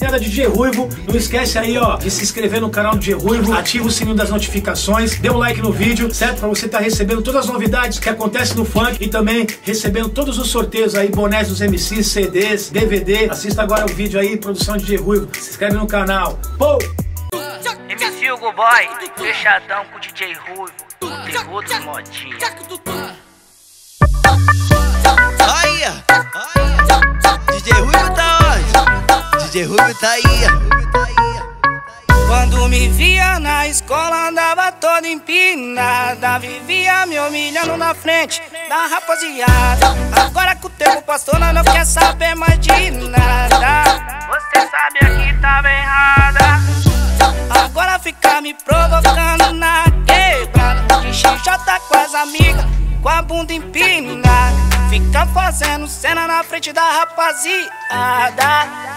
Era DJ Ruivo, não esquece aí ó de se inscrever no canal do DJ Ruivo, ativa o sininho das notificações, dê um like no vídeo, certo? Pra você estar tá recebendo todas as novidades que acontecem no funk e também recebendo todos os sorteios aí, bonés dos MCs, CDs, DVD. Assista agora o vídeo aí, produção de DJ Ruivo, se inscreve no canal. Pô! MC Hugo Boy, fechadão com o DJ Ruivo, o terror dos modinhos. Olha, DJ Ruivo tá? DJ Ruivo tá aí. Quando me via na escola andava toda empinada. Vivia me humilhando na frente da rapaziada. Agora que o tempo passou nós não quer saber mais de nada. Você sabia que tava errada. Agora fica me provocando na quebrada. De XJ com as amigas, com a bunda empinada. Fica fazendo cena na frente da rapaziada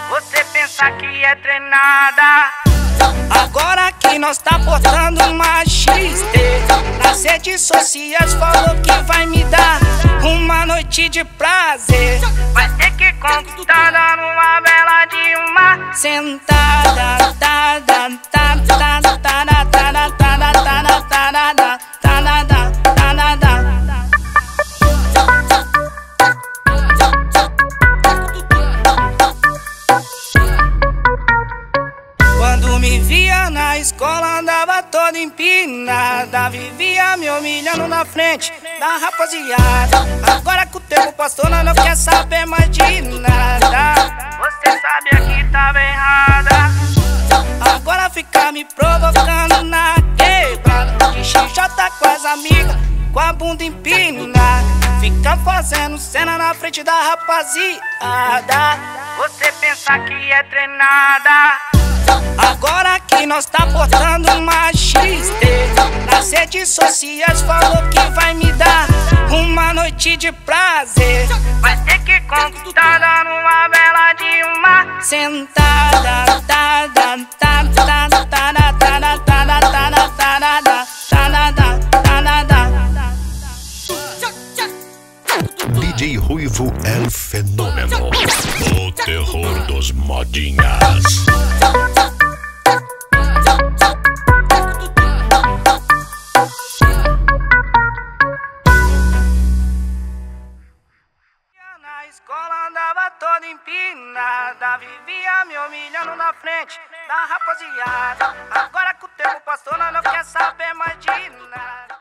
Pensa que é treinada Agora que nós tá portando uma XT Nas redes sociais falou que vai me dar Uma noite de prazer Vai ter que conquistar numa bela de uma Sentada, tada, tada, tada, tada, tada, tada, tada, tada, tada, Quando me via na escola andava toda empinada. Vivia me humilhando na frente da rapaziada. Agora que o tempo passou nós não quer saber mais de nada. Você sabia que tava errada. Agora fica me provocando na quebrada. De XJ com as amigas, com a bunda empinada. Fica fazendo cena na frente da rapaziada. Você pensa que é treinada Agora que nós tá portando uma XT Nas redes sociais falou que vai me dar Uma noite de prazer Vai ter que conquistar numa bela de uma Sentada, tada, tada, tada, tada, tada, tada, tada, tada, tada, tada DJ Ruivo é o fenômeno. O terror dos modinhas. Escola andava toda empinada. Vivia me humilhando na frente da rapaziada. Agora que o tempo passou nós não quer saber mais de nada